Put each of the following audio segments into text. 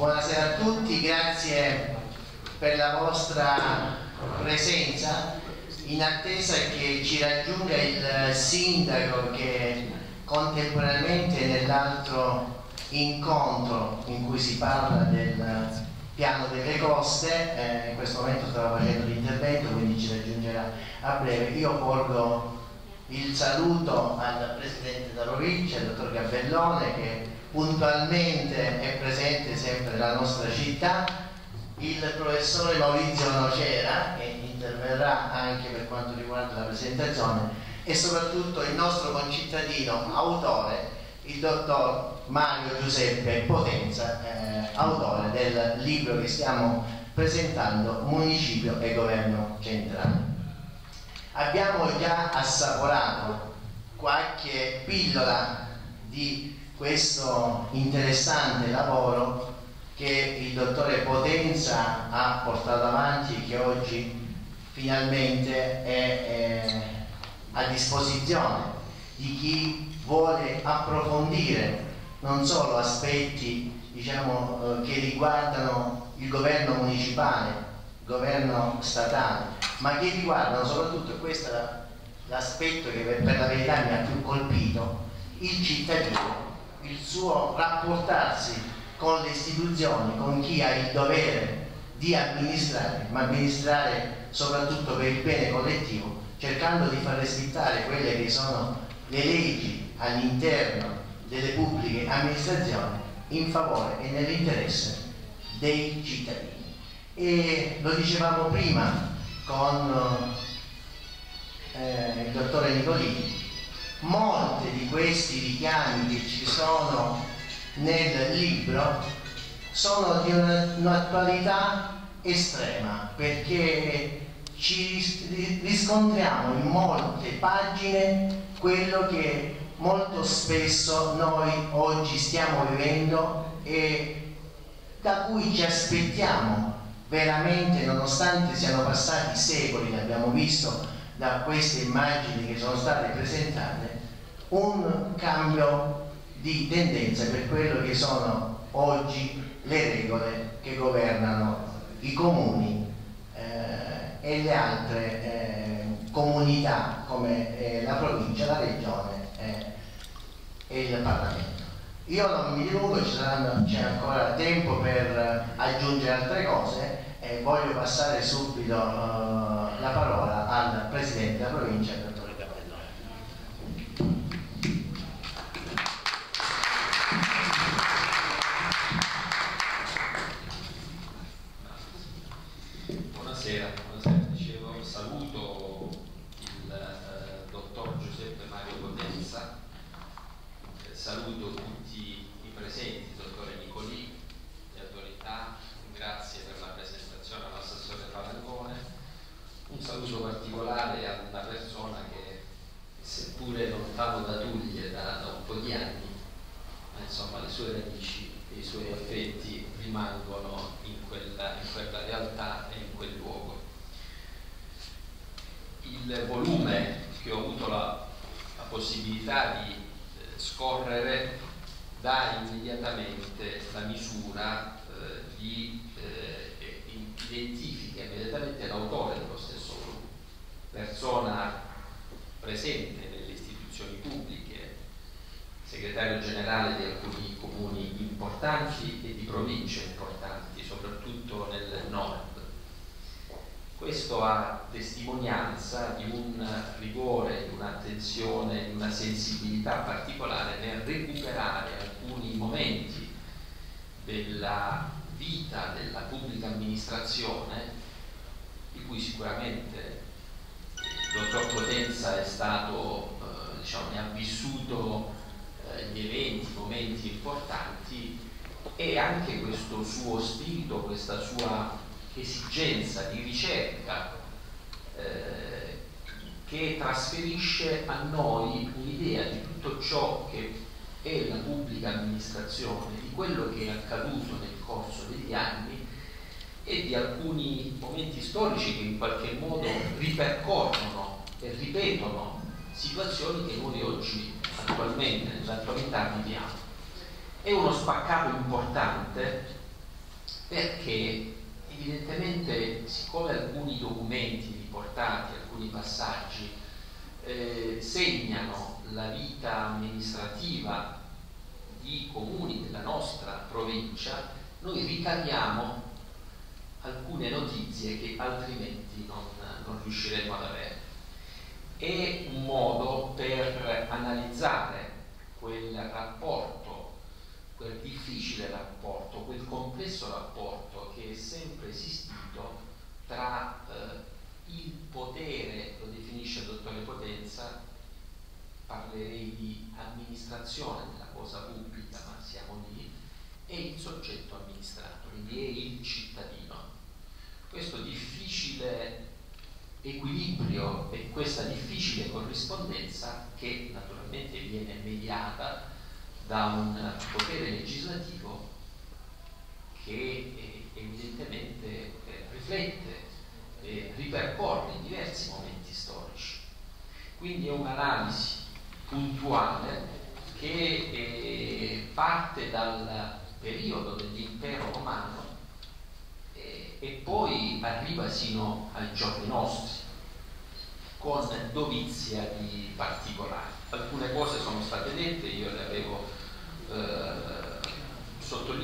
Buonasera a tutti, grazie per la vostra presenza in attesa che ci raggiunga il sindaco che contemporaneamente nell'altro incontro in cui si parla del piano delle coste, eh, in questo momento stava facendo l'intervento quindi ci raggiungerà a breve, io porgo il saluto al Presidente della provincia, il dottor Gabellone che puntualmente è presente sempre nella nostra città, il professore Maurizio Nocera che interverrà anche per quanto riguarda la presentazione e soprattutto il nostro concittadino autore, il dottor Mario Giuseppe Potenza, eh, autore del libro che stiamo presentando Municipio e Governo Centrale. Abbiamo già assaporato qualche pillola di questo interessante lavoro che il dottore Potenza ha portato avanti e che oggi finalmente è, è a disposizione di chi vuole approfondire non solo aspetti diciamo, eh, che riguardano il governo municipale, il governo statale, ma che riguardano soprattutto, questo è l'aspetto che per la verità mi ha più colpito, il cittadino il suo rapportarsi con le istituzioni, con chi ha il dovere di amministrare, ma amministrare soprattutto per il bene collettivo, cercando di far rispettare quelle che sono le leggi all'interno delle pubbliche amministrazioni in favore e nell'interesse dei cittadini. E lo dicevamo prima con eh, il dottore Nicolini, molti di questi richiami che ci sono nel libro sono di un'attualità estrema perché ci riscontriamo in molte pagine quello che molto spesso noi oggi stiamo vivendo e da cui ci aspettiamo veramente nonostante siano passati secoli, l'abbiamo visto da queste immagini che sono state presentate un cambio di tendenza per quello che sono oggi le regole che governano i comuni eh, e le altre eh, comunità come eh, la provincia, la regione eh, e il Parlamento. Io non mi dilungo, c'è ancora tempo per aggiungere altre cose e voglio passare subito uh, la parola al Presidente della provincia, Mario Potenza, eh, saluto tutti i presenti, dottore Nicolì, le autorità, grazie per la presentazione all'assessore Falangone, un saluto particolare a una persona che seppure lontano da Tuglie da, da un po' di anni, ma insomma le sue radici e i suoi affetti rimangono in quella, in quella realtà e in quel luogo. Il volume che ho avuto la possibilità di eh, scorrere dà immediatamente la misura eh, di eh, identifica immediatamente l'autore dello stesso volume, persona presente nelle istituzioni pubbliche, segretario generale di alcuni comuni importanti e di province importanti, soprattutto nel nord. Questo a testimonianza di un rigore, di un'attenzione, di una sensibilità particolare nel recuperare alcuni momenti della vita della pubblica amministrazione, di cui sicuramente il dottor Potenza è stato, eh, diciamo, ne ha vissuto eh, gli eventi, momenti importanti e anche questo suo spirito, questa sua esigenza di ricerca eh, che trasferisce a noi un'idea di tutto ciò che è la pubblica amministrazione, di quello che è accaduto nel corso degli anni e di alcuni momenti storici che in qualche modo ripercorrono e ripetono situazioni che noi oggi attualmente, nell'attualità viviamo. È uno spaccato importante perché evidentemente siccome alcuni documenti riportati, alcuni passaggi eh, segnano la vita amministrativa di comuni della nostra provincia, noi ricaviamo alcune notizie che altrimenti non, non riusciremo ad avere. È un modo per analizzare quel rapporto, quel difficile rapporto, quel complesso rapporto che è sempre esistito tra eh, il potere, lo definisce il dottore Potenza, parlerei di amministrazione della cosa pubblica, ma siamo lì, e il soggetto amministrato, quindi è il cittadino. Questo difficile equilibrio e questa difficile corrispondenza che naturalmente viene mediata da un potere legislativo che eh, evidentemente eh, riflette e ripercorre in diversi momenti storici. Quindi è un'analisi puntuale che eh, parte dal periodo dell'impero romano eh, e poi arriva sino ai giorni nostri con dovizia di particolari. Alcune cose sono state dette, io le avevo eh,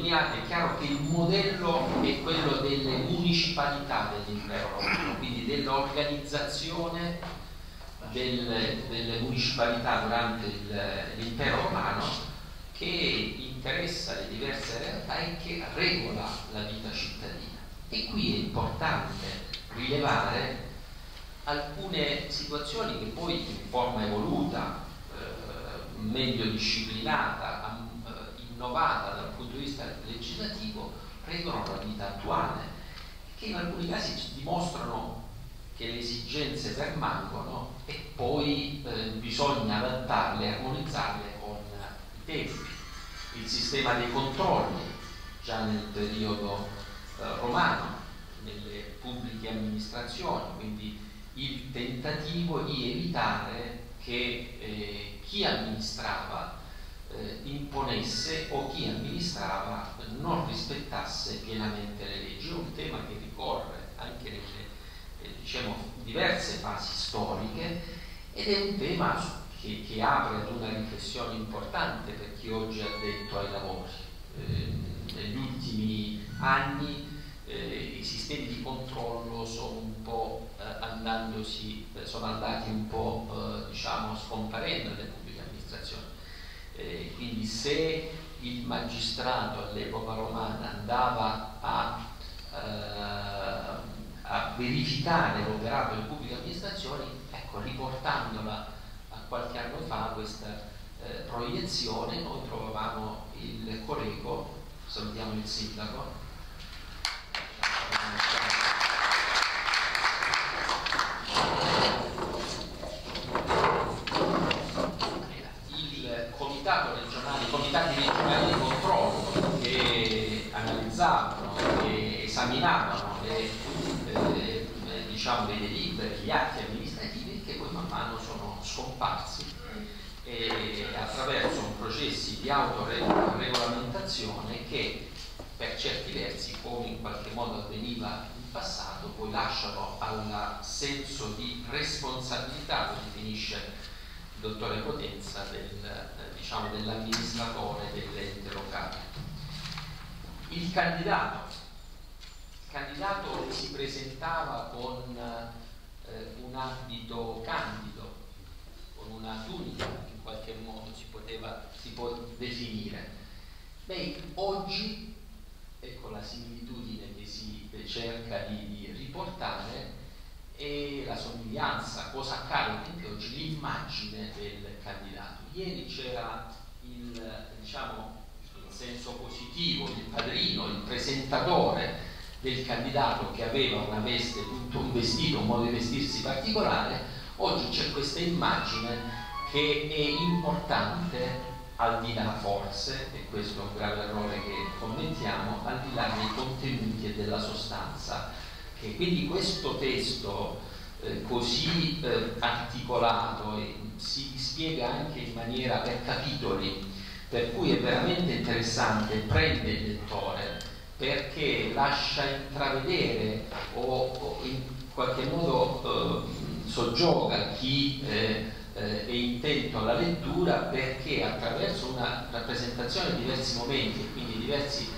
è chiaro che il modello è quello delle municipalità dell'impero romano, quindi dell'organizzazione delle, delle municipalità durante l'impero romano che interessa le diverse realtà e che regola la vita cittadina. E qui è importante rilevare alcune situazioni che poi in forma evoluta, eh, meglio disciplinata, innovata dal punto di vista legislativo, regolano la vita attuale, che in alcuni casi dimostrano che le esigenze permangono e poi eh, bisogna adattarle, armonizzarle con i tempi. Il sistema dei controlli, già nel periodo eh, romano, nelle pubbliche amministrazioni, quindi il tentativo di evitare che eh, chi amministrava eh, imponesse o chi amministrava non rispettasse pienamente le leggi. È un tema che ricorre anche nelle eh, diciamo, diverse fasi storiche ed è un tema che, che, apre ad una riflessione importante per chi oggi ha detto ai lavori. Eh, negli ultimi anni eh, i sistemi di controllo sono un po' eh, andandosi, sono andati un po' eh, diciamo scomparendo. Eh, quindi se il magistrato all'epoca romana andava a, eh, a verificare l'operato delle pubbliche amministrazioni, ecco, riportandola a qualche anno fa questa proiezione, noi trovavamo il Coreco, salutiamo il sindaco, il comitato regionale, i comitati regionali di controllo che analizzavano, che esaminavano le, eh, diciamo, le delibere, gli atti amministrativi che poi man mano sono scomparsi e attraverso processi di autoregolamentazione che per certi versi, come in qualche modo avveniva in passato, poi lasciano al senso di responsabilità, lo definisce il dottore Potenza, del, eh, diciamo, dell'amministratore dell'ente locale. Il candidato, il candidato si presentava con eh, un abito candido, con una tunica, in qualche modo si, poteva, si può definire. Beh, oggi ecco la similitudine che si cerca di, di riportare e la somiglianza, cosa accade anche oggi, l'immagine del candidato. Ieri c'era il, diciamo, in senso positivo, il padrino, il presentatore del candidato che aveva una veste, tutto un vestito, un modo di vestirsi particolare, oggi c'è questa immagine che è importante al di là forse, e questo è un grave errore che commentiamo, al di là dei contenuti e della sostanza. E quindi questo testo eh, così eh, articolato eh, si spiega anche in maniera per capitoli, per cui è veramente interessante, prende il lettore perché lascia intravedere o, o in qualche modo eh, soggioga chi eh, eh, è intento alla lettura perché attraverso una rappresentazione di diversi momenti, quindi diversi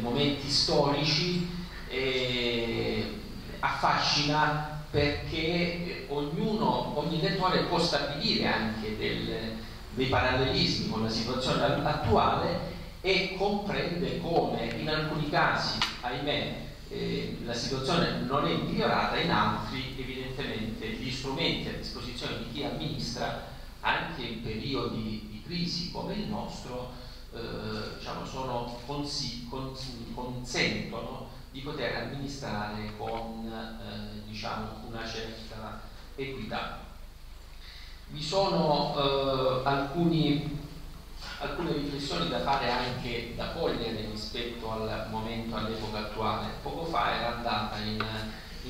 momenti storici, eh, affascina perché ognuno, ogni lettore può stabilire anche del, dei parallelismi con la situazione attuale e comprende come in alcuni casi, ahimè, eh, la situazione non è migliorata, in altri evidentemente gli strumenti a disposizione di chi amministra, anche in periodi di crisi come il nostro, eh, diciamo, sono, consentono di poter amministrare con eh, diciamo, una certa equità. Vi sono eh, alcuni alcune riflessioni da fare anche da cogliere rispetto al momento, all'epoca attuale. Poco fa era andata in,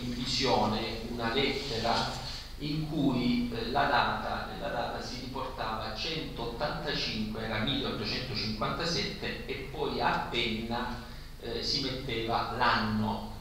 in visione una lettera in cui eh, la data, nella data si riportava 185, era 1857 e poi a penna eh, si metteva l'anno.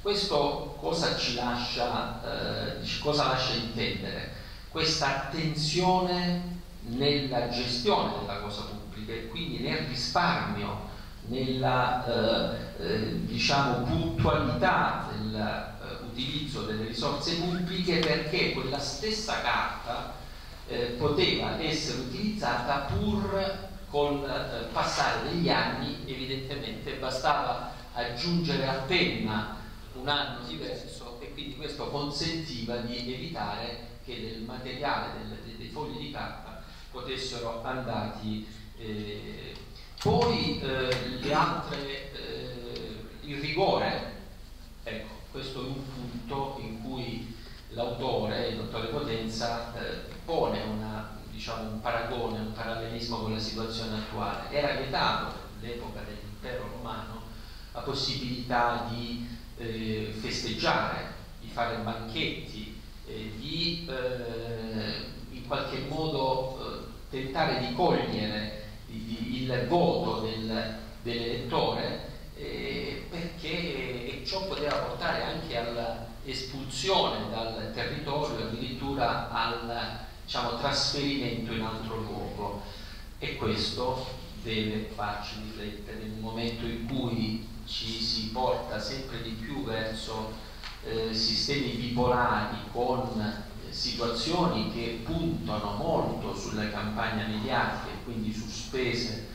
Questo cosa ci lascia, eh, cosa lascia intendere? Questa attenzione nella gestione della cosa pubblica e quindi nel risparmio, nella eh, eh, diciamo, puntualità dell'utilizzo delle risorse pubbliche perché quella stessa carta eh, poteva essere utilizzata pur col eh, passare degli anni, evidentemente bastava aggiungere appena un anno diverso e quindi questo consentiva di evitare che del materiale, del, dei fogli di carta potessero andati. Eh, poi eh, altre, eh, il rigore, ecco, questo è un punto in cui l'autore, il dottore Potenza, eh, pone una, diciamo, un paragone, un parallelismo con la situazione attuale. Era vietato all'epoca dell'impero romano la possibilità di eh, festeggiare, di fare banchetti, eh, di in qualche modo tentare di cogliere il voto del, dell'elettore eh, perché ciò poteva portare anche all'espulsione dal territorio, addirittura al diciamo, trasferimento in altro luogo. E questo deve farci riflettere nel momento in cui ci si porta sempre di più verso eh, sistemi bipolari con situazioni che puntano molto sulle campagne mediatiche, quindi su spese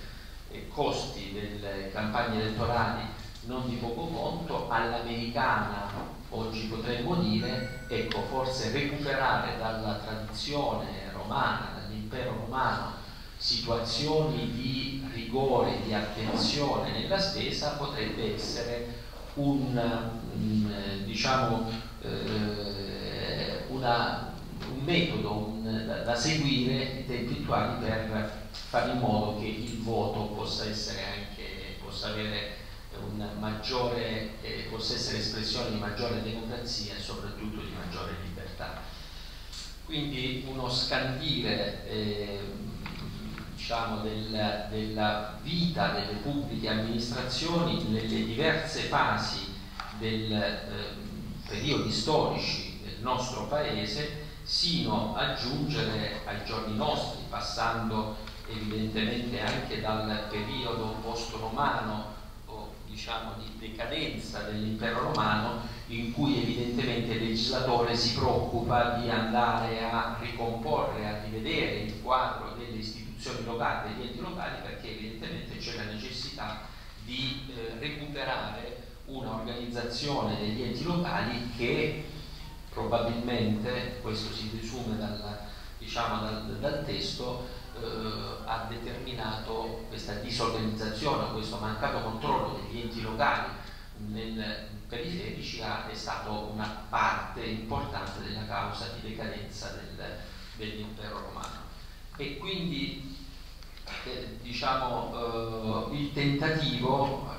e costi delle campagne elettorali non di poco conto, all'americana oggi potremmo dire, ecco, forse recuperare dalla tradizione romana, dall'impero romano, situazioni di rigore, di attenzione nella spesa potrebbe essere un, un diciamo, eh, una un metodo un, da, da, seguire i tempi attuali per fare in modo che il voto possa anche, possa avere un maggiore, eh, possa essere espressione di maggiore democrazia e soprattutto di maggiore libertà. Quindi uno scandire eh, diciamo del, della vita delle pubbliche amministrazioni nelle diverse fasi dei eh, periodi storici del nostro Paese sino a giungere ai giorni nostri, passando evidentemente anche dal periodo post-romano diciamo di decadenza dell'impero romano in cui evidentemente il legislatore si preoccupa di andare a ricomporre, a rivedere il quadro delle istituzioni locali, degli enti locali perché evidentemente c'è la necessità di eh, recuperare un'organizzazione degli enti locali che probabilmente, questo si desume dal, diciamo, dal, dal testo, eh, ha determinato questa disorganizzazione, questo mancato controllo degli enti locali nel, periferici è stato una parte importante della causa di decadenza del, dell'impero romano. E quindi eh, diciamo, eh, il tentativo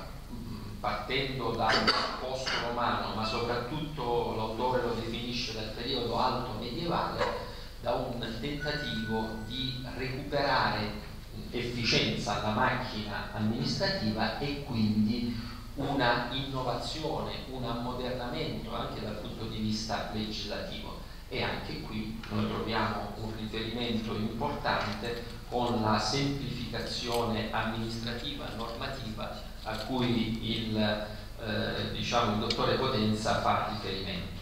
partendo dal post romano, ma soprattutto l'autore lo definisce dal periodo alto medievale, da un tentativo di recuperare efficienza alla macchina amministrativa e quindi una innovazione, un ammodernamento anche dal punto di vista legislativo e anche qui noi troviamo un riferimento importante con la semplificazione amministrativa normativa a cui il, eh, diciamo, il dottore Potenza fa riferimento.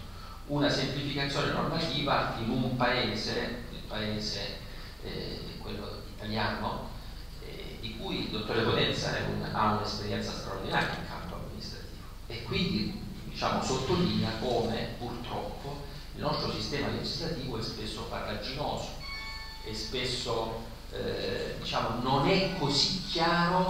Una semplificazione normativa in un paese, il paese eh, quello italiano, eh, di cui il dottore Potenza un, ha un'esperienza straordinaria in campo amministrativo. E quindi diciamo, sottolinea come purtroppo il nostro sistema legislativo è spesso farraginoso e spesso eh, diciamo, non è così chiaro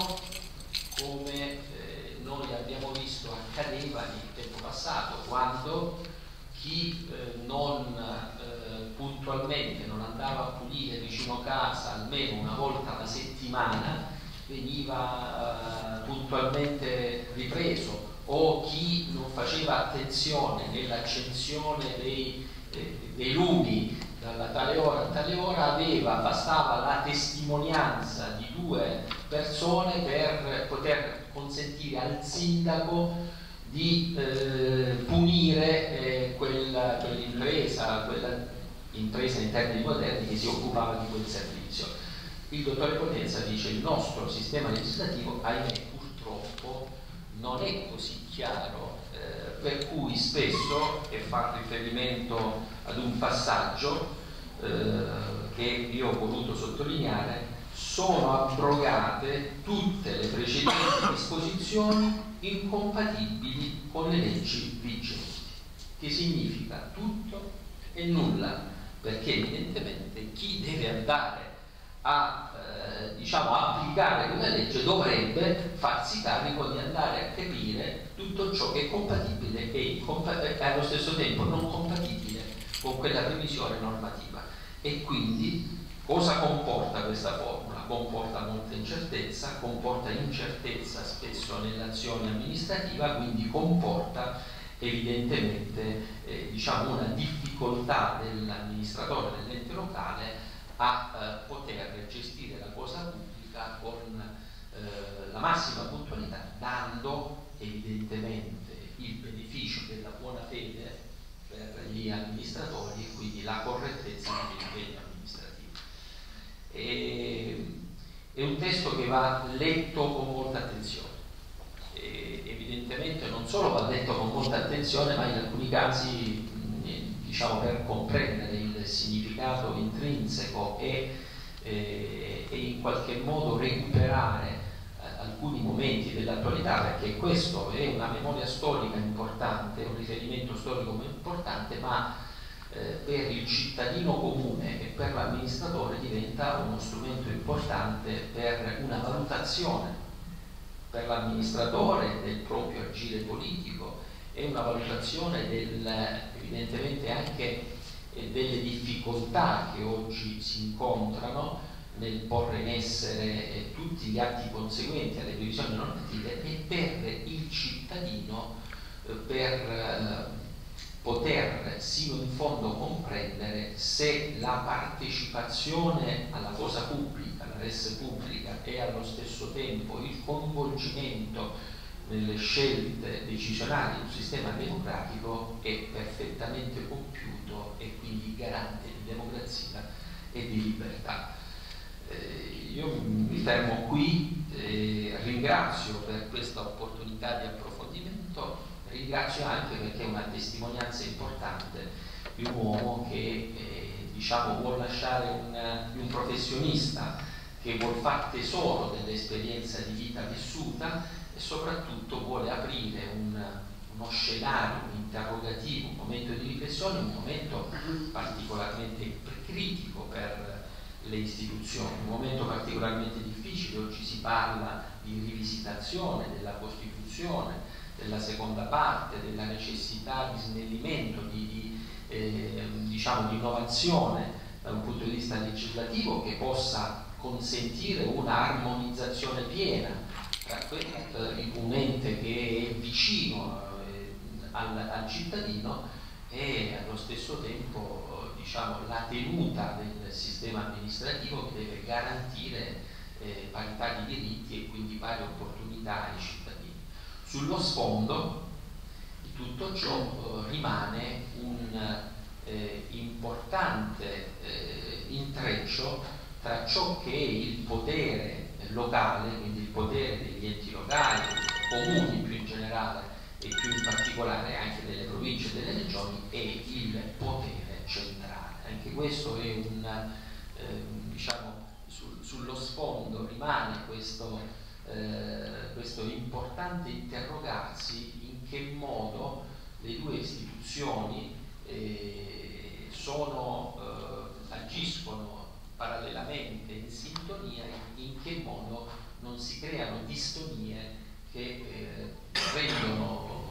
come eh, noi abbiamo visto accadeva nel tempo passato, quando chi eh, non eh, puntualmente non andava a pulire vicino casa almeno una volta alla settimana veniva eh, puntualmente ripreso. O chi non faceva attenzione nell'accensione dei, eh, dei lumi dalla tale ora a tale ora aveva, bastava la testimonianza di due persone per poter consentire al sindaco di eh, punire eh, quella, quell'impresa, quella impresa in termini moderni che si occupava di quel servizio. Il dottore Potenza dice il nostro sistema legislativo, ahimè purtroppo, non è così chiaro, eh, per cui spesso, e fa riferimento ad un passaggio eh, che io ho voluto sottolineare, sono abrogate tutte le precedenti disposizioni incompatibili con le leggi vigenti, che significa tutto e nulla, perché evidentemente chi deve andare a eh, diciamo, applicare una legge dovrebbe farsi carico di andare a capire tutto ciò che è compatibile e, e allo stesso tempo non compatibile con quella previsione normativa e quindi cosa comporta questa formula? Comporta molta incertezza, comporta incertezza spesso nell'azione amministrativa, quindi comporta evidentemente eh, diciamo una difficoltà dell'amministratore dell'ente locale a eh, poter gestire la cosa pubblica con eh, la massima puntualità, dando evidentemente il beneficio della buona fede per gli amministratori e quindi la correttezza dell'impegno amministrativo. E, è un testo che va letto con molta attenzione. E, evidentemente non solo va letto con molta attenzione, ma in alcuni casi, diciamo, per comprendere il significato intrinseco e, eh, e in qualche modo recuperare alcuni momenti dell'attualità perché questo è una memoria storica importante, un riferimento storico importante, ma eh, per il cittadino comune e per l'amministratore diventa uno strumento importante per una valutazione per l'amministratore del proprio agire politico e una valutazione del, evidentemente anche eh, delle difficoltà che oggi si incontrano nel porre in essere eh, tutti gli atti conseguenti alle previsioni normative e per il cittadino eh, per poter sino in fondo comprendere se la partecipazione alla cosa pubblica, res pubblica e allo stesso tempo il coinvolgimento nelle scelte decisionali di un sistema democratico è perfettamente compiuto e quindi garante di democrazia e di libertà. Eh, io mi fermo qui, eh, ringrazio per questa opportunità di approfondimento, ringrazio anche perché è una testimonianza importante di un uomo che eh, diciamo, vuole lasciare un, un professionista che vuol fare tesoro dell'esperienza di vita vissuta e soprattutto vuole aprire un, uno scenario, un interrogativo, un momento di riflessione, un momento particolarmente critico per le istituzioni, un momento particolarmente difficile, oggi si parla di rivisitazione della Costituzione, della seconda parte, della necessità di snellimento, di, di, eh, diciamo, di innovazione da un punto di vista legislativo che possa consentire un'armonizzazione piena tra un ente che è vicino eh, al, al cittadino e allo stesso tempo diciamo, la tenuta del sistema amministrativo che deve garantire eh, parità di diritti e quindi pari opportunità ai cittadini. Sullo sfondo di tutto ciò eh, rimane un eh, importante eh, intreccio tra ciò che è il potere locale, quindi il potere degli enti locali, comuni più in generale e più in particolare anche delle province e delle regioni e il potere centrale. Anche questo è un, eh, diciamo, sul, sullo sfondo rimane questo, eh, questo importante interrogarsi in che modo le due istituzioni eh, sono, eh, agiscono parallelamente in sintonia in, che modo non si creano distonie che eh, rendono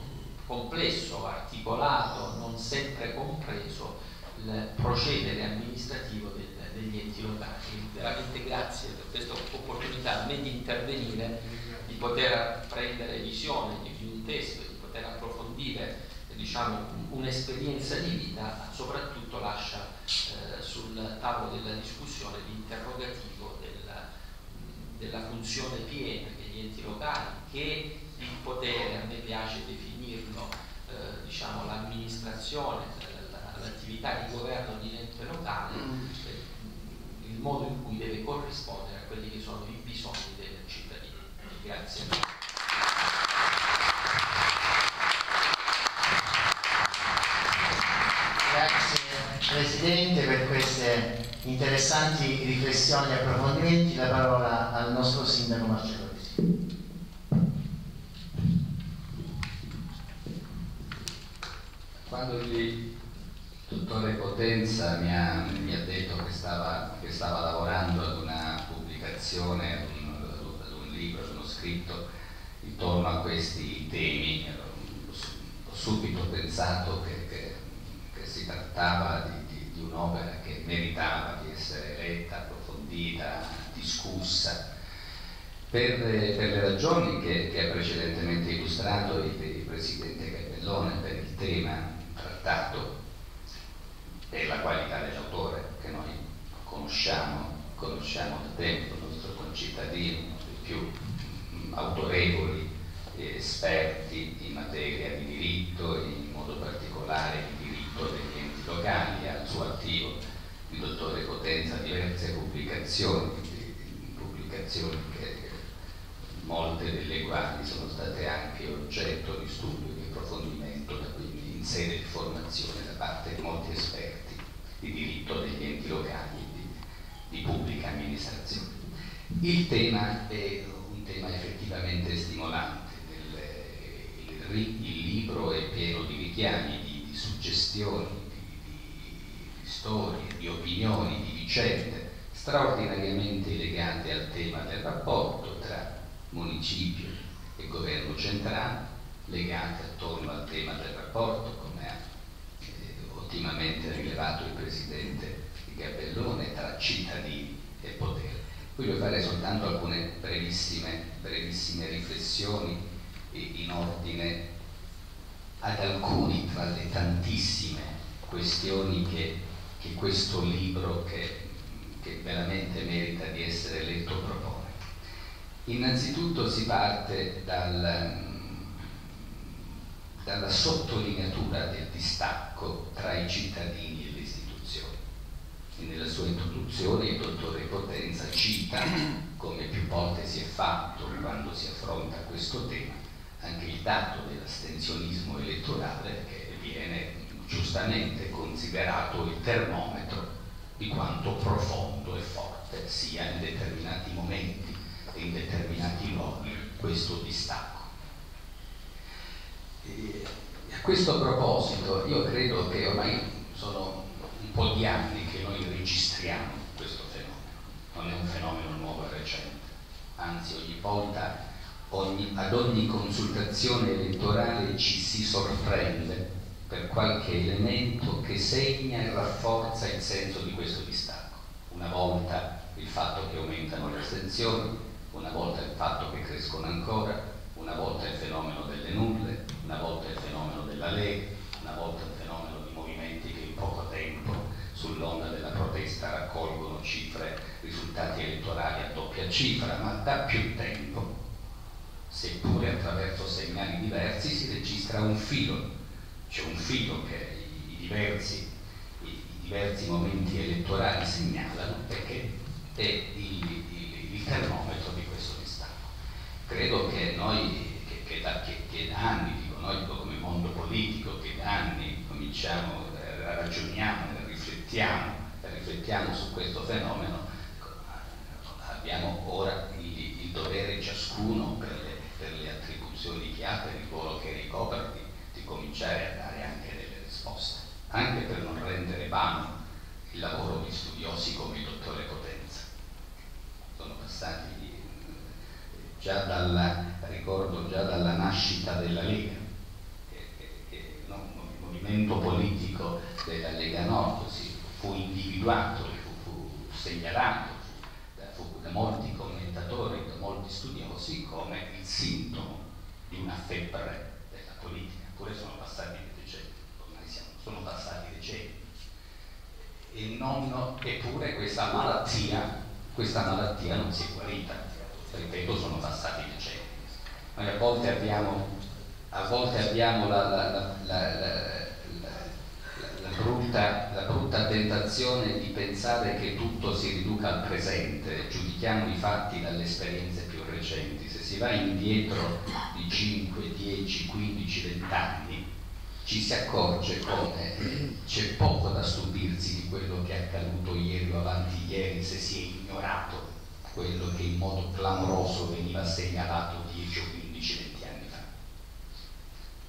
complesso, articolato, non sempre compreso il procedere amministrativo del, degli enti locali. Veramente grazie per questa opportunità a me di intervenire, di poter prendere visione di un testo, di poter approfondire diciamo, un'esperienza di vita, soprattutto lascia eh, sul tavolo della discussione l'interrogativo della, della funzione piena degli enti locali che il potere, a me piace definirlo, eh, diciamo, l'amministrazione, l'attività di governo di un ente locale, eh, il modo in cui deve corrispondere a quelli che sono i bisogni dei cittadini. Grazie. Presidente per queste interessanti riflessioni e approfondimenti. La parola al nostro Sindaco Marcello. Quando il dottore Potenza mi ha, mi ha detto che stava, che stava, lavorando ad una pubblicazione, ad un, ad un libro, ad uno scritto intorno a questi temi, ho subito pensato che, che, che si trattava di di un'opera che meritava di essere letta, approfondita, discussa, per, per le ragioni che, che, ha precedentemente illustrato il, il Presidente Cappellone per il tema trattato e la qualità dell'autore che noi conosciamo, conosciamo da tempo, il nostro concittadino, uno dei più autorevoli esperti in materia di diritto, in modo particolare di diritto degli locali, al suo attivo il dottore Potenza diverse pubblicazioni, pubblicazioni che molte delle quali sono state anche oggetto di studio e di approfondimento quindi in sede di formazione da parte di molti esperti di diritto degli enti locali e di, di pubblica amministrazione. Il tema è un tema effettivamente stimolante il, libro è pieno di richiami, di, di suggestioni, storie, di opinioni, di vicende straordinariamente legate al tema del rapporto tra municipio e governo centrale, legate attorno al tema del rapporto, come ha eh, ottimamente rilevato il Presidente Gabellone, tra cittadini e potere. Voglio fare soltanto alcune brevissime, brevissime riflessioni in ordine ad alcuni tra le tantissime questioni che, che questo libro che, che veramente merita di essere letto propone. Innanzitutto si parte dal, dalla sottolineatura del distacco tra i cittadini e le istituzioni. E nella sua introduzione il dottore Potenza cita, come più volte si è fatto quando si affronta questo tema, anche il dato dell'astensionismo elettorale che viene giustamente considerato il termometro di quanto profondo e forte sia in determinati momenti e in determinati luoghi questo distacco. E a questo proposito io credo che ormai sono un po' di anni che noi registriamo questo fenomeno, non è un fenomeno nuovo e recente, anzi ogni volta ogni, ad ogni consultazione elettorale ci si sorprende per qualche elemento che segna e rafforza il senso di questo distacco. Una volta il fatto che aumentano le astensioni, una volta il fatto che crescono ancora, una volta il fenomeno delle nulle, una volta il fenomeno della Lega, una volta il fenomeno di movimenti che in poco tempo sull'onda della protesta raccolgono cifre, risultati elettorali a doppia cifra, ma da più tempo seppure attraverso segnali diversi, si registra un filo, c'è un filo che i diversi, i diversi momenti elettorali segnalano perché è il, il, il termometro di questo distacco. Credo che noi, che, che, da, che, che da anni, dico noi come mondo politico, che da anni cominciamo, eh, ragioniamo, riflettiamo, riflettiamo su questo fenomeno, abbiamo ora il, il dovere ciascuno per le, per le, attribuzioni che ha, per il ruolo che ricopre, cominciare a dare anche delle risposte, anche per non rendere vano il lavoro di studiosi come il dottore Potenza. Sono passati già dalla, ricordo già dalla nascita della Lega, che, che, che no, il movimento politico della Lega Nord si fu individuato, fu, fu segnalato fu, da molti commentatori, da molti studiosi come il sintomo di una febbre della politica, eppure sono passati decenni, ormai siamo, sono passati decenni. E non, eppure questa malattia, questa malattia non si è guarita ripeto, sono passati decenni. Noi a volte abbiamo, a volte abbiamo la, la, la, brutta, la brutta tentazione di pensare che tutto si riduca al presente, giudichiamo i fatti dalle esperienze più recenti. Si va indietro di 5, 10, 15, 20 anni, ci si accorge come c'è poco da stupirsi di quello che è accaduto ieri o avanti ieri se si è ignorato quello che in modo clamoroso veniva segnalato 10 o 15, 20 anni fa.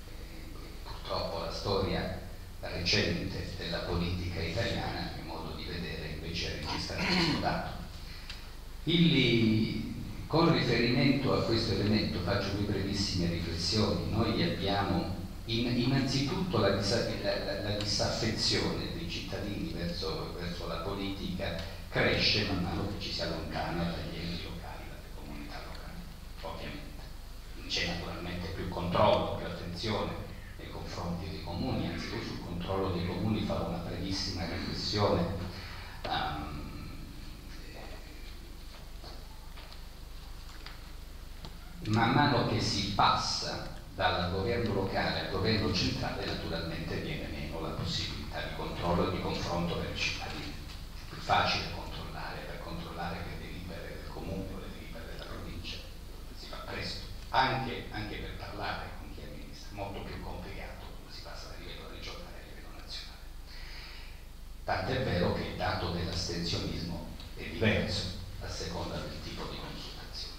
E purtroppo la storia recente della politica italiana, a mio modo di vedere, invece ha registrato questo dato. Il, con riferimento a questo elemento faccio due brevissime riflessioni. Noi abbiamo in, innanzitutto la, la, la, disaffezione dei cittadini verso, verso la politica cresce man mano che ci si allontana dagli enti locali, dalle comunità locali, ovviamente. C'è naturalmente più controllo, più attenzione nei confronti dei comuni, anzi sul controllo dei comuni farò una brevissima riflessione. Um, man mano che si passa dal governo locale al governo centrale naturalmente viene meno la possibilità di controllo e di confronto per i cittadini. È più facile controllare le delibere del comune o le delibere della provincia, si fa presto, anche, anche per parlare con chi amministra, molto più complicato quando si passa da livello regionale a livello nazionale. Tant'è vero che il dato dell'astensionismo è diverso a seconda del tipo di consultazione.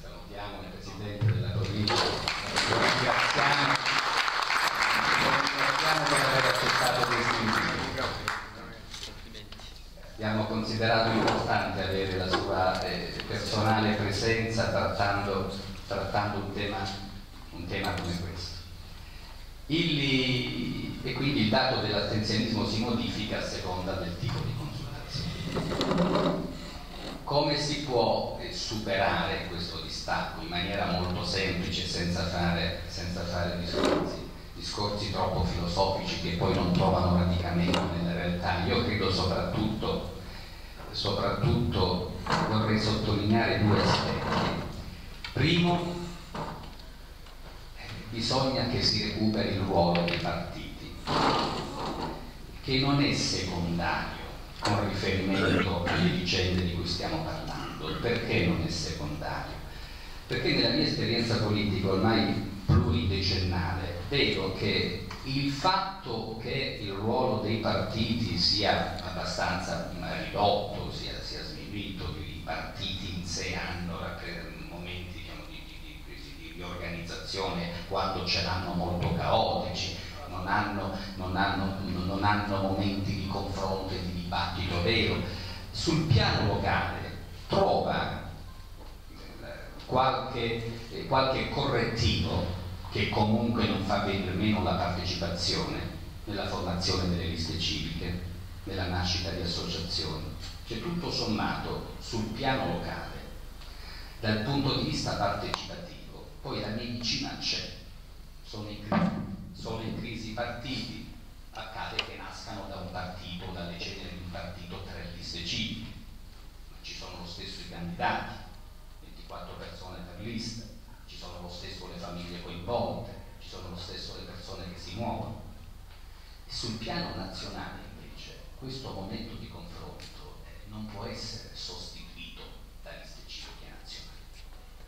Salutiamo il Presidente della provincia, lo ringraziamo, lo ringraziamo per aver accettato questo invito abbiamo considerato importante avere la sua eh, personale presenza trattando, trattando un, tema, un, tema, come questo. Il, e quindi il dato dell'astensionismo si modifica a seconda del tipo di consultazione. Come si può eh, superare questo distacco in maniera molto semplice senza fare, senza fare discorsi? discorsi troppo filosofici che poi non trovano radicamento nella realtà. Io credo soprattutto, soprattutto vorrei sottolineare due aspetti. Primo, bisogna che si recuperi il ruolo dei partiti, che non è secondario con riferimento alle vicende di cui stiamo parlando. Perché non è secondario? Perché nella mia esperienza politica ormai pluridecennale vedo che il fatto che il ruolo dei partiti sia abbastanza ridotto, sia, sia sminuito, i partiti in sé hanno momenti diciamo, di, di, di, di, organizzazione quando ce l'hanno molto caotici, non hanno, non, hanno, non hanno momenti di confronto e di dibattito vero. Sul piano locale trova eh, qualche, eh, qualche correttivo che comunque non fa venire meno la partecipazione nella formazione delle liste civiche, nella nascita di associazioni. Cioè tutto sommato sul piano locale, dal punto di vista partecipativo, poi la medicina c'è, sono in crisi, sono in crisi partiti, accade che nascano da un partito, dalle ceneri di un partito tre liste civiche, ci sono lo stesso i candidati, 24 persone per lista, ci sono lo stesso le famiglie coinvolte, ci sono lo stesso le persone che si muovono. E sul piano nazionale invece questo momento di confronto eh, non può essere sostituito da liste nazionali,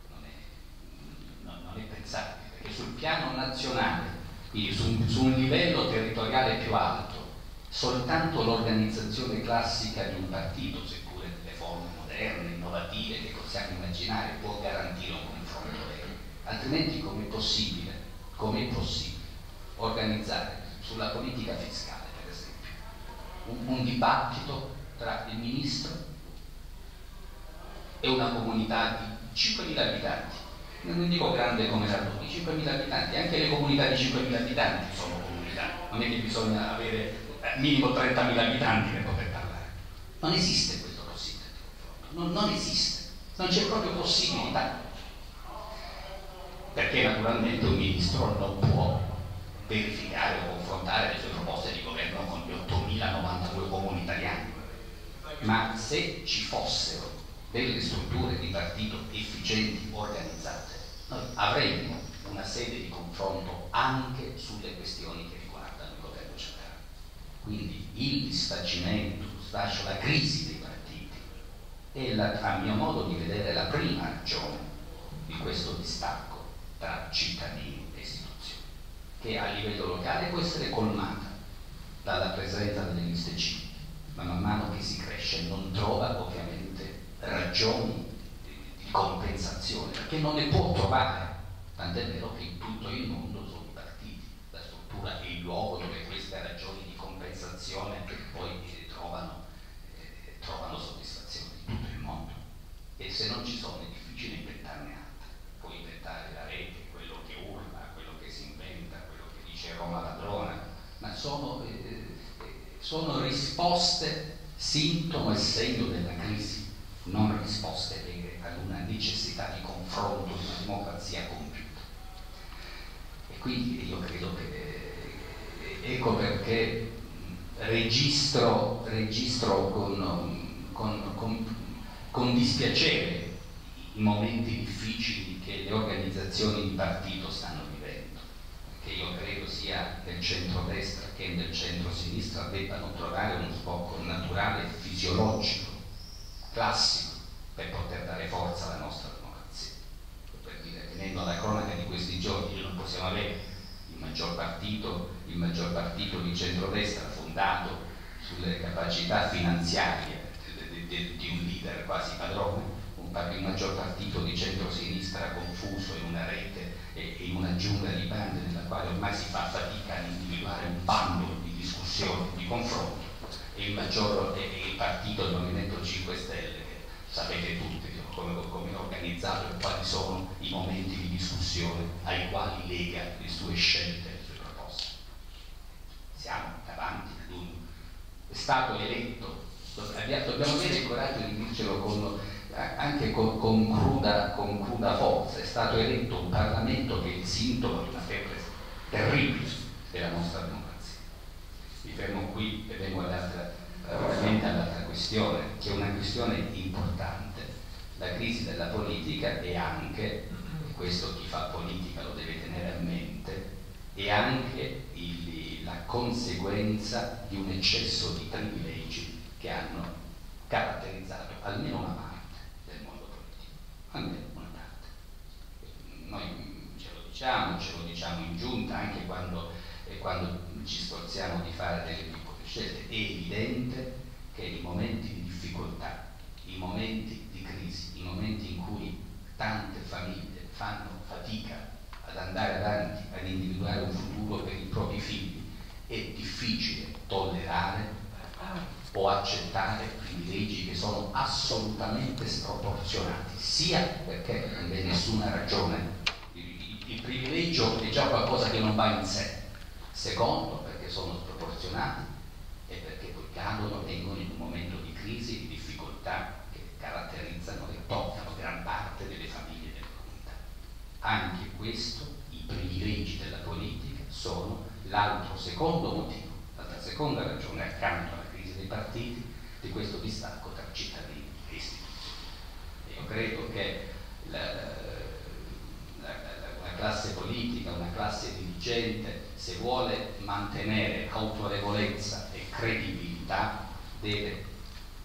non è, non, non è pensabile, perché sul piano nazionale, su, su un livello territoriale più alto, soltanto l'organizzazione classica di un partito, seppure delle forme moderne, innovative che possiamo immaginare, può garantire un confronto vero. Altrimenti com'è possibile, com'è possibile organizzare sulla politica fiscale, per esempio, un, un dibattito tra il ministro e una comunità di 5.000 abitanti? Non dico grande come Radoni, 5.000 abitanti, anche le comunità di 5.000 abitanti sono comunità, non è che bisogna avere eh, minimo 30.000 abitanti per poter parlare. Non esiste questo possibile non, non esiste, non c'è proprio possibilità. Perché naturalmente un ministro non può verificare o confrontare le sue proposte di governo con gli 8.092 comuni italiani. Ma se ci fossero delle strutture di partito efficienti, organizzate, noi avremmo una sede di confronto anche sulle questioni che quindi il disfacimento, la crisi dei partiti è la, a mio modo di vedere la prima ragione di questo distacco tra cittadini e istituzioni, che a livello locale può essere colmata dalla presenza delle liste civili, ma man mano che si cresce non trova ovviamente ragioni di, di compensazione, perché non ne può trovare, tant'è vero che in tutto il mondo sono i partiti, la struttura e il luogo dove queste ragioni soddisfazione poi eh, trovano, eh, trovano soddisfazione in tutto il mondo. E se non ci sono è difficile inventarne altre. Puoi inventare la rete, quello che urla, quello che si inventa, quello che dice Roma ladrona ma sono, eh, eh, sono risposte sintomo e segno della crisi non risposte vere ad una necessità di confronto di una democrazia compiuta. E quindi io credo che eh, ecco perché registro, registro con, con, con, con, dispiacere i momenti difficili che le organizzazioni di partito stanno vivendo, che io credo sia del centro-destra che del centro-sinistra debbano trovare uno sbocco naturale fisiologico, classico, per poter dare forza alla nostra democrazia. Per dire, tenendo la cronaca di questi giorni, non possiamo avere il maggior partito, il maggior partito di centrodestra fondato sulle capacità finanziarie di un leader quasi padrone, un, il maggior partito di centro-sinistra confuso in una rete e in una giungla di bande nella quale ormai si fa fatica ad individuare un bando di discussione, di confronto, e il maggior e il partito del Movimento 5 Stelle, che sapete tutti come, come è organizzato e quali sono i momenti di discussione ai quali lega le sue scelte. Siamo davanti ad un Stato eletto, dobbiamo avere il coraggio di dircelo con, anche con, con, cruda, con cruda forza, è stato eletto un Parlamento che è il sintomo di una febbre terribile della nostra democrazia. Mi fermo qui e vengo all'altra, all'altra questione, che è una questione importante. La crisi della politica è anche, e questo chi fa politica lo deve tenere a mente, è anche il, la conseguenza di un eccesso di privilegi che hanno caratterizzato almeno una parte del mondo politico, almeno una parte. Noi ce lo diciamo, ce lo diciamo in giunta anche quando, eh, quando ci sforziamo di fare delle piccole scelte, è evidente che i momenti di difficoltà, i momenti crisi, i momenti in cui tante famiglie fanno fatica ad andare avanti, ad individuare un futuro per i propri figli, è difficile tollerare o accettare privilegi che sono assolutamente sproporzionati, sia perché non vi è nessuna ragione, il, il privilegio è già qualcosa che non va in sé, secondo perché sono sproporzionati e perché poi cadono, vengono in un momento di crisi, di difficoltà caratterizzano e toccano gran parte delle famiglie. Anche questo, i privilegi della politica, sono l'altro secondo motivo, la seconda ragione accanto alla crisi dei partiti, di questo distacco tra cittadini e istituzioni. ripeto, credo che la, la, la, classe politica, una classe dirigente, se vuole mantenere autorevolezza e credibilità, deve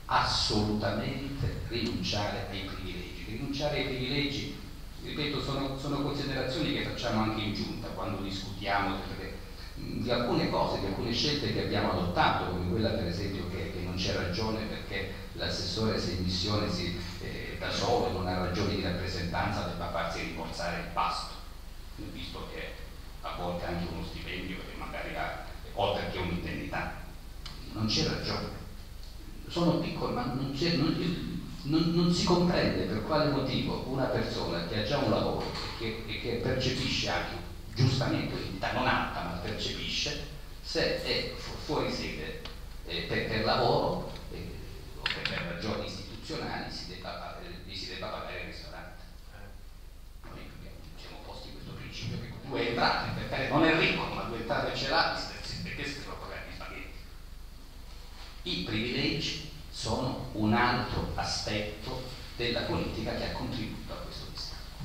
assolutamente rinunciare ai privilegi. Rinunciare ai privilegi, ripeto, sono, sono considerazioni che facciamo anche in giunta quando discutiamo delle, di alcune cose, di alcune scelte che abbiamo adottato, come quella per esempio che, che non c'è ragione perché l'assessore se in missione si, eh, da solo non ha ragioni di rappresentanza debba farsi rimborsare il pasto, visto che a volte anche uno stipendio che magari ha oltre che un'indennità. Non c'è ragione sono piccoli, ma non, non, non, non, si comprende per quale motivo una persona che ha già un lavoro e che, che percepisce anche giustamente un'età non alta, ma percepisce, se è fu fuori sede eh, per, per, lavoro eh, o per, per, ragioni istituzionali si debba, eh, si debba pagare il ristorante. Noi abbiamo, siamo posti questo principio che due entrate, perché non è ricco, ma due entrate ce l'ha, perché si deve pagare gli spaghetti? I privilegi sono un altro aspetto della politica che ha contribuito a questo distacco.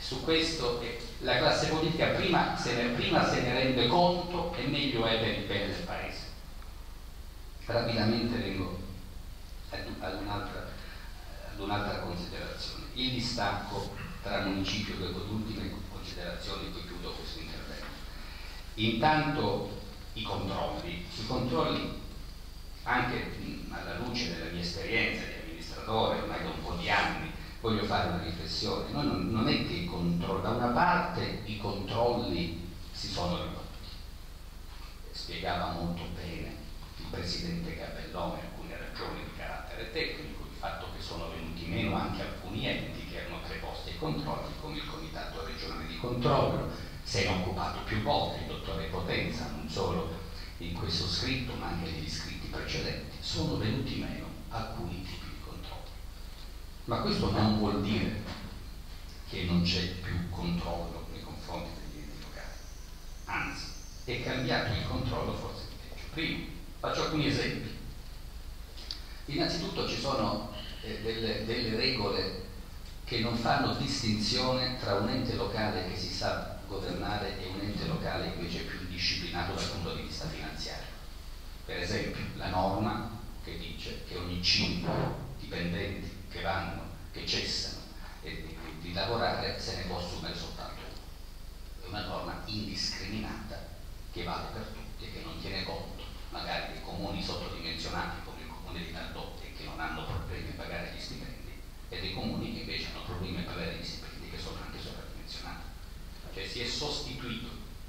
Su questo eh, la classe politica prima se, ne, prima se ne rende conto e meglio è per il bene del Paese. Rapidamente vengo ad un'altra, ad un'altra considerazione. Il distacco tra municipio, due ultime considerazioni, poi chiudo questo intervento. Intanto i controlli. I controlli anche alla luce della mia esperienza di amministratore, ormai da un po' di anni, voglio fare una riflessione. Noi non, non è che i controlli, da una parte i controlli si sono ridotti, spiegava molto bene il Presidente Gabellone alcune ragioni di carattere tecnico, il fatto che sono venuti meno anche alcuni enti che erano preposti ai controlli, come il Comitato regionale di controllo, se ne è occupato più volte il dottore Potenza, non solo in questo scritto ma anche negli scritti precedenti sono venuti meno alcuni tipi di controllo. Ma questo non vuol dire che c'è più controllo nei confronti degli enti locali. Anzi, è cambiato il controllo forse di peggio. Primo, faccio alcuni esempi. Innanzitutto ci sono eh, delle, delle regole che non fanno distinzione tra un ente locale che si sa governare e un ente locale invece più disciplinato dal punto di vista finanziario. Per esempio, la norma che dice che ogni 5 dipendenti che vanno, che cessano di, di, lavorare, se ne può assumere soltanto uno. È una norma indiscriminata che vale per tutti e che non tiene conto magari dei comuni sottodimensionati come il comune di Nardotti che non hanno problemi a pagare gli stipendi e dei comuni che invece hanno problemi a pagare gli stipendi che sono anche sottodimensionati. Cioè si è sostituito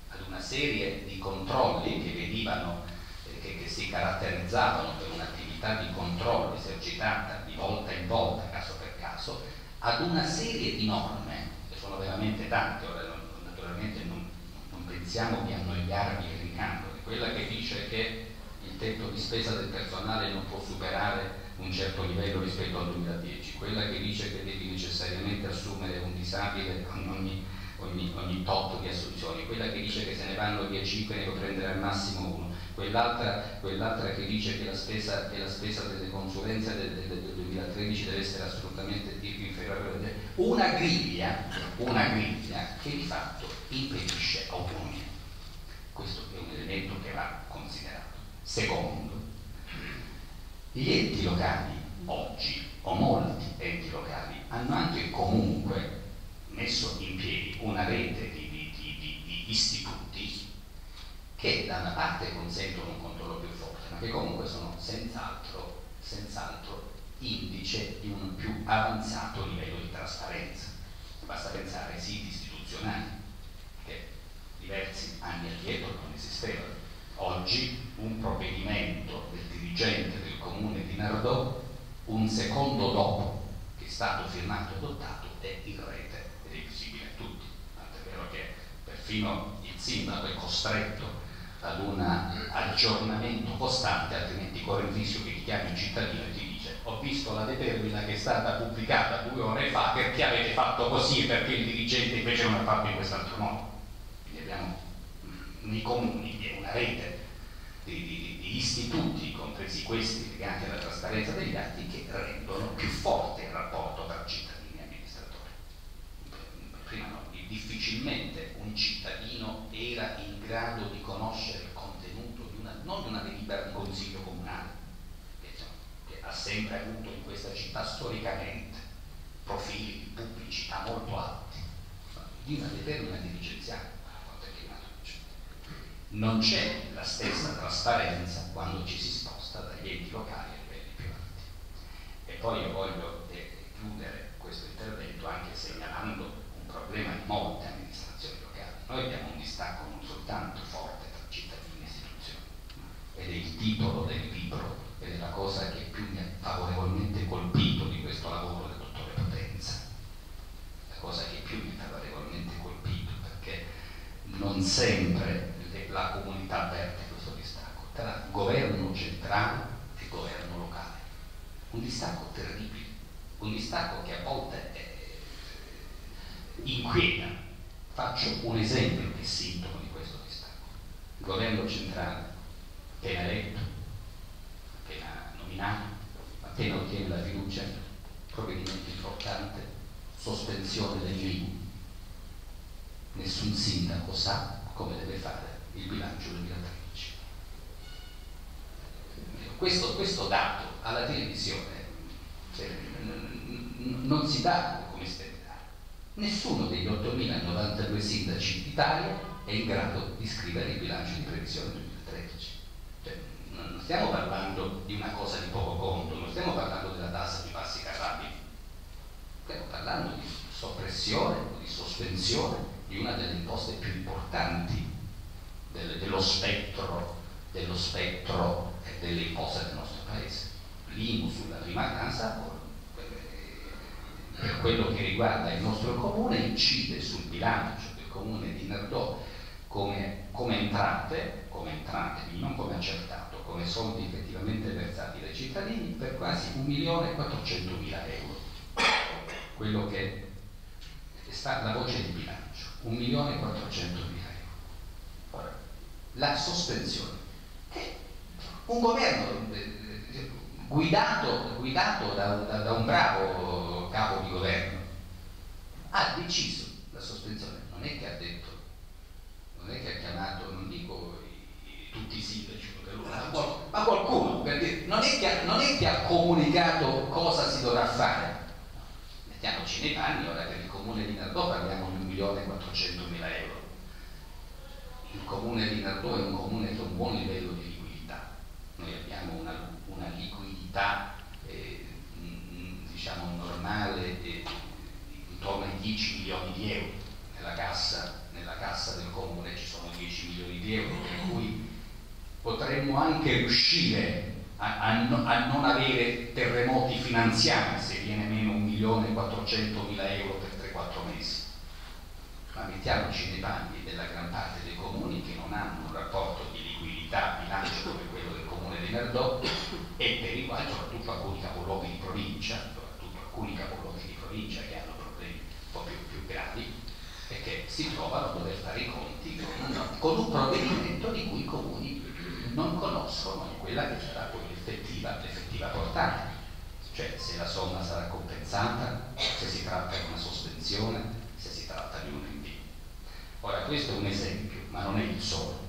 ad una serie di controlli che venivano che, che si caratterizzavano per un'attività di controllo esercitata di volta in volta, caso per caso, ad una serie di norme, che sono veramente tante, ora naturalmente non, non pensiamo di annoiarvi elencandole, quella che dice che il tetto di spesa del personale non può superare un certo livello rispetto al 2010, quella che dice che devi necessariamente assumere un disabile ogni, ogni, ogni tot di assunzioni, quella che dice che se ne vanno via 5 ne può prendere al massimo uno, quell'altra, quell'altra che dice che la spesa, che la spesa delle consulenze del, del, del, 2013 deve essere assolutamente inferiore una griglia, una griglia che di fatto impedisce autonomia. Questo è un elemento che va considerato. Secondo, gli enti locali oggi, o molti enti locali, hanno anche comunque messo in piedi una rete di, di, di, di istituti che da una parte consentono un controllo più forte, ma che comunque sono senz'altro, senz'altro indice di un più avanzato livello di trasparenza. Basta pensare ai siti istituzionali che diversi anni addietro non esistevano. Oggi un provvedimento del dirigente del comune di Nardò, un secondo dopo che è stato firmato e adottato, è in rete ed è visibile a tutti. Tant'è vero che perfino il sindaco è costretto ad un aggiornamento costante, altrimenti corre il rischio che ti chiami un cittadino e ti dice ho visto la determina che è stata pubblicata due ore fa perché avete fatto così e perché il dirigente invece non ha fatto in quest'altro modo. Quindi abbiamo nei comuni, una rete di, di, di, istituti, compresi questi legati alla trasparenza degli atti, che rendono più forte il rapporto tra cittadini e amministratori. Prima no, difficilmente un cittadino era in grado di conoscere il contenuto di una, non di una delibera di consiglio comunale, che, cioè, che ha sempre avuto in questa città storicamente profili di pubblicità molto alti, di una determina dirigenziale non c'è la stessa trasparenza quando ci si sposta dagli enti locali a livelli più alti. E poi io voglio eh, chiudere questo intervento anche segnalando un problema di molte noi abbiamo un distacco non soltanto forte tra cittadini e istituzioni, ed è il titolo del libro ed è la cosa che più mi ha favorevolmente colpito di questo lavoro del dottore Potenza, la cosa che più mi ha favorevolmente colpito, perché non sempre la comunità avverte questo distacco tra governo centrale e governo locale. Un distacco terribile, un distacco che a volte è, inquieta. Faccio un esempio che è sintomo di questo distacco. Il governo centrale, appena eletto, appena nominato, appena ottiene la fiducia, provvedimento importante, sospensione dell'IMU. Nessun sindaco sa come deve fare il bilancio 2013. Questo, questo dato alla televisione cioè, non si dà. Nessuno degli 8.092 sindaci d'Italia è in grado di scrivere il bilancio di previsione 2013. Cioè, non stiamo parlando di una cosa di poco conto, non stiamo parlando della tassa di passi carrabili, stiamo parlando di soppressione o di sospensione di una delle imposte più importanti del, dello spettro, dello spettro delle imposte del nostro paese. L'IMU sulla prima casa, per quello che riguarda il nostro comune, incide sul bilancio del comune di Nardò come, come entrate, come entrate, non come accertato, come soldi effettivamente versati dai cittadini per quasi 1.400.000 euro. Quello che è stata la voce di bilancio, 1.400.000 la sospensione. Un governo eh, guidato, guidato da, da, da, un bravo capo di governo ha deciso la sospensione, non è che ha detto, non è che ha chiamato, non dico tutti i sindaci, ma qualcuno, perché non è, che, non è che ha comunicato cosa si dovrà fare. Mettiamoci nei panni, ora per il comune di Nardò parliamo di 1.400.000 euro il comune di Nardò è un comune che ha un buon livello di liquidità. Noi abbiamo una, una liquidità eh, diciamo normale eh, intorno ai 10 milioni di euro. Nella cassa, nella cassa del comune ci sono 10 milioni di euro, per cui potremmo anche riuscire a, a, no, a non avere terremoti finanziari se viene meno 1.400.000 euro per 3-4 mesi ma mettiamoci nei panni della gran parte dei comuni che non hanno un rapporto di liquidità bilancio come quello del comune di Nardò e per i quali soprattutto alcuni capoluoghi di provincia, soprattutto alcuni capoluoghi di provincia che hanno problemi un po' più, più gravi e che si trovano a dover fare i conti con, con un provvedimento di cui i comuni non conoscono quella che sarà poi l'effettiva, portata, cioè se la somma sarà compensata, se si tratta di una sospensione, se si tratta di un rinvio. Ora questo è un esempio, ma non è il solo,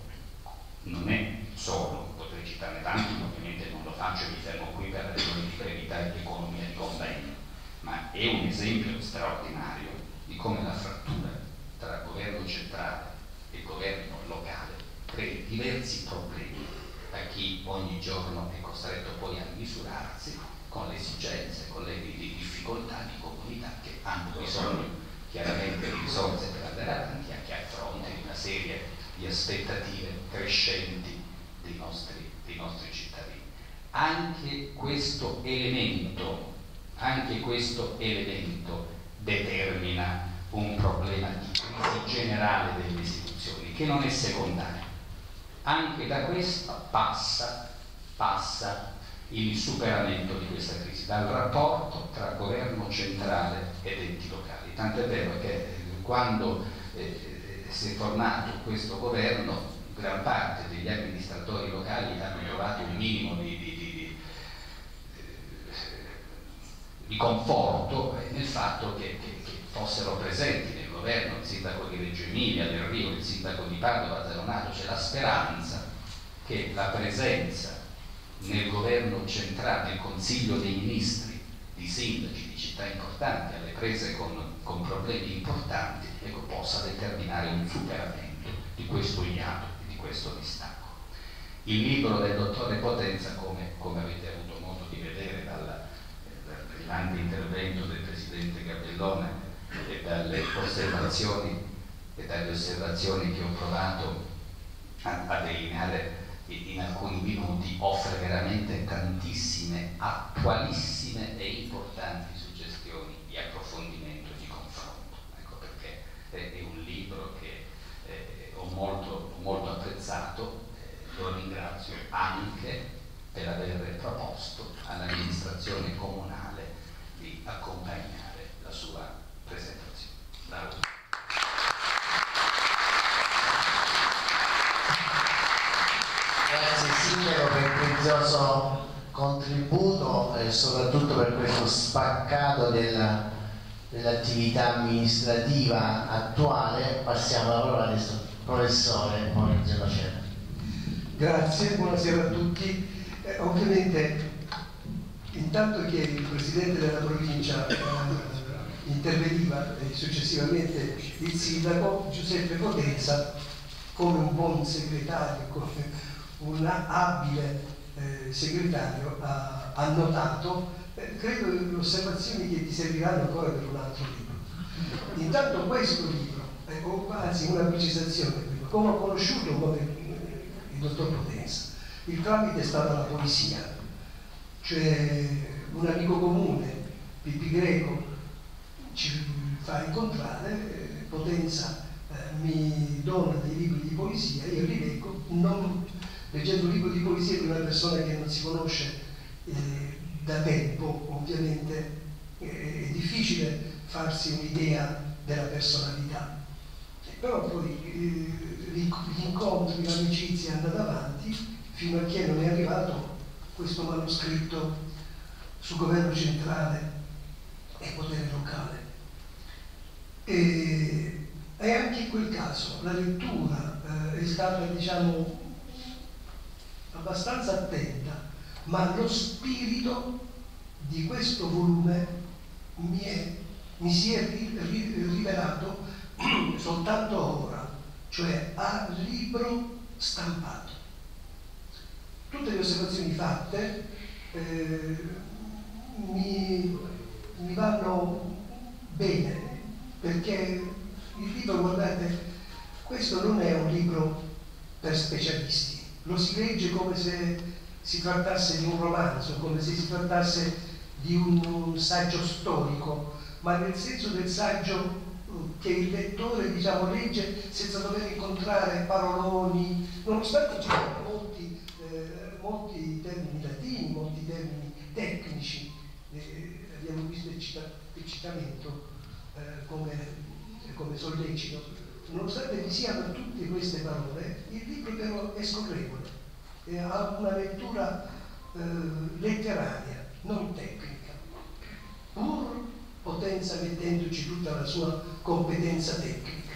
non è il solo, potrei citarne tanti, ma ovviamente non lo faccio e mi fermo qui per ragioni di brevità e di economia di convegno, ma è un esempio straordinario di come la frattura tra governo centrale e governo locale crea diversi problemi a chi ogni giorno è costretto poi a misurarsi con le esigenze, con le difficoltà di comunità che hanno bisogno chiaramente di risorse per andare avanti anche a fronte di una serie di aspettative crescenti nostri, cittadini. Anche questo elemento, anche questo elemento determina un problema di crisi generale delle istituzioni che non è secondario. Anche da questo passa, passa il superamento di questa crisi, dal rapporto tra governo centrale ed enti locali. Tant'è vero che eh, quando eh, si è formato questo governo, gran parte degli amministratori locali hanno trovato un minimo di, di, di, di conforto nel fatto che, che, che, fossero presenti nel governo il sindaco di Reggio Emilia, Del Rio, il sindaco di Padova, Zeronato, c'è la speranza che la presenza nel governo centrale, nel Consiglio dei Ministri di sindaci di città importanti alle prese con, con problemi importanti ecco, possa determinare un superamento di questo iato questo distacco. Il libro del dottore Potenza, come, come avete avuto modo di vedere dal, dal brillante intervento del presidente Gabellone e dalle osservazioni, e dalle osservazioni che ho provato a, a delineare in alcuni minuti offre veramente tantissime, attualissime e importanti suggestioni di approfondimento e di confronto. Ecco perché è un libro molto, molto, apprezzato, lo ringrazio anche per aver proposto all'amministrazione comunale di accompagnare la sua presentazione. Bravo. Grazie Sindaco per il prezioso contributo e soprattutto per questo spaccato della, dell'attività amministrativa attuale. Passiamo la parola adesso professore Maurizio Lacera. Grazie, buonasera a tutti. Eh, ovviamente intanto che il Presidente della provincia eh, interveniva e successivamente il Sindaco, Giuseppe Potenza, come un buon segretario, come un abile eh, segretario ha, ha notato, eh, credo osservazioni che ti serviranno ancora per un altro libro. Intanto questo libro, o anzi una precisazione, come ho conosciuto il dottor Potenza, il tramite è stata la poesia, cioè un amico comune, Pippi Greco, ci fa incontrare, eh, Potenza eh, mi dona dei libri di poesia, io li leggo, non leggendo un libro di poesia di una persona che non si conosce eh, da tempo, ovviamente eh, è difficile farsi un'idea della personalità. Però poi eh, gli incontri, l'amicizia è andata avanti fino a che non è arrivato questo manoscritto sul governo centrale e potere locale. E, e anche in quel caso la lettura eh, è stata, diciamo, abbastanza attenta, ma lo spirito di questo volume mi, è, mi si è rivelato soltanto ora, cioè a libro stampato. Tutte le osservazioni fatte eh, mi, mi vanno bene, perché il libro, guardate, questo non è un libro per specialisti, lo si legge come se si trattasse di un romanzo, come se si trattasse di un, saggio storico, ma nel senso del saggio che il lettore diciamo, legge senza dover incontrare paroloni, nonostante ci siano molti, eh, molti, termini latini, molti termini tecnici, eh, abbiamo visto il, cita il citamento eh, come, come sollecito. Nonostante vi siano tutte queste parole, il libro però è scorrevole, ha una lettura eh, letteraria, non tecnica, pur potenza mettendoci tutta la sua competenza tecnica.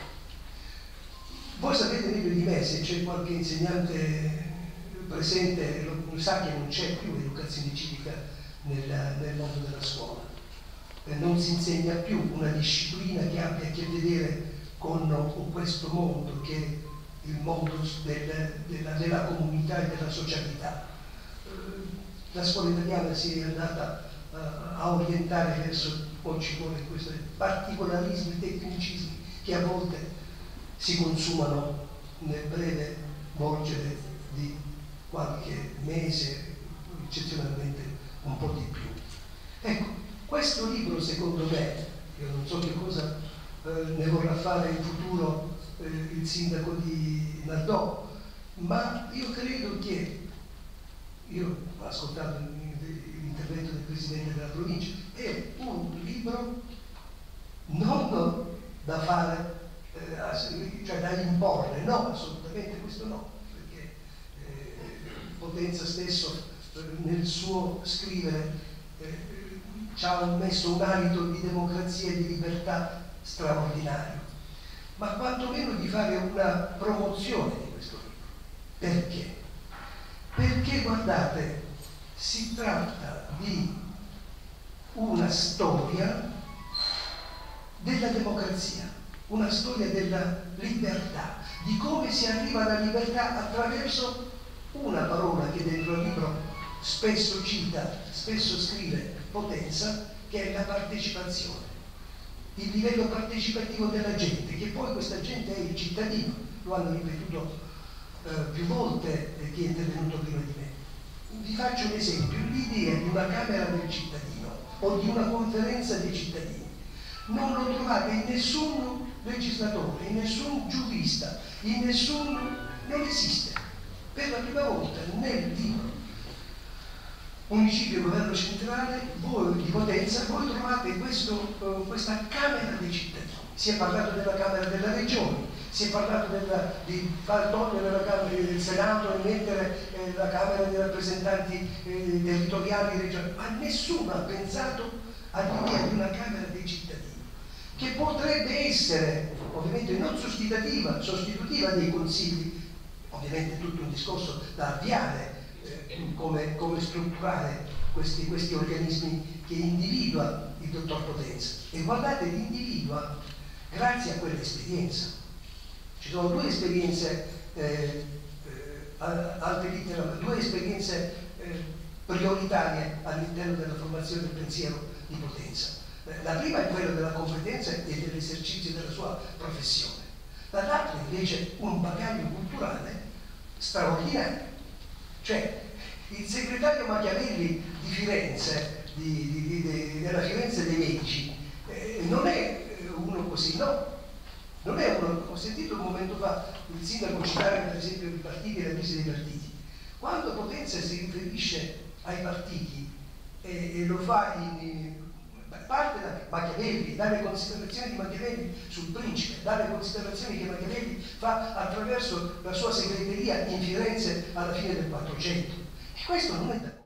Voi sapete meglio di me se c'è qualche insegnante presente, lo sa che non c'è più educazione civica nel, nel mondo della scuola. Eh, non si insegna più una disciplina che abbia a che vedere con questo mondo che è il mondo del, della, della, comunità e della socialità. Eh, la scuola italiana si è andata a orientare verso, poi ci vuole questi particolarismi, tecnicismi che a volte si consumano nel breve volgere di qualche mese, eccezionalmente un po' di più. Ecco, questo libro secondo me, io non so che cosa eh, ne vorrà fare in futuro eh, il sindaco di Nardò, ma io credo che, io ho ascoltato l'intervento del Presidente della provincia, è un libro non da fare, eh, cioè da imporre, no, assolutamente questo no, perché Potenza stesso nel suo scrivere ci ha messo un alito di democrazia e di libertà straordinario, ma quantomeno di fare una promozione di questo libro. Perché? Perché guardate, si tratta di una storia della democrazia, una storia della libertà, di come si arriva alla libertà attraverso una parola che dentro il libro spesso cita, spesso scrive Potenza, che è la partecipazione, il livello partecipativo della gente, che poi questa gente è il cittadino, lo hanno ripetuto eh, più volte eh, chi è intervenuto prima di me. Vi faccio un esempio, l'idea di una Camera del cittadino o di una conferenza dei cittadini non lo trovate in nessun legislatore, in nessun giurista, in nessun... non esiste. Per la prima volta nel libro municipio governo centrale, voi di Potenza, voi trovate questo, uh, questa Camera dei cittadini. Si è parlato della Camera della Regione, si è parlato della, di far togliere la Camera del Senato e mettere eh, la Camera dei rappresentanti eh, territoriali regionali, ma nessuno ha pensato all'idea di una Camera dei cittadini che potrebbe essere ovviamente non sostitutiva, sostitutiva dei consigli, ovviamente tutto un discorso da avviare eh, come, come, strutturare questi, questi, organismi che individua il dottor Potenza. E guardate, li individua grazie a quell'esperienza. Ci sono due esperienze, eh, eh, due esperienze eh, prioritarie all'interno della formazione del pensiero di Potenza la prima è quella della competenza e dell'esercizio della sua professione, dall'altra invece un bagaglio culturale straordinario. Cioè, il segretario Machiavelli di Firenze, di, di, di, della Firenze dei Medici, eh, non è eh, uno così, no. Non è uno, ho sentito un momento fa il sindaco citare per esempio i partiti e la crisi dei partiti. Quando Potenza si riferisce ai partiti e, e lo fa in, parte da Machiavelli, dalle considerazioni di Machiavelli sul principe, dalle considerazioni che Machiavelli fa attraverso la sua segreteria in Firenze alla fine del 400. E questo non è da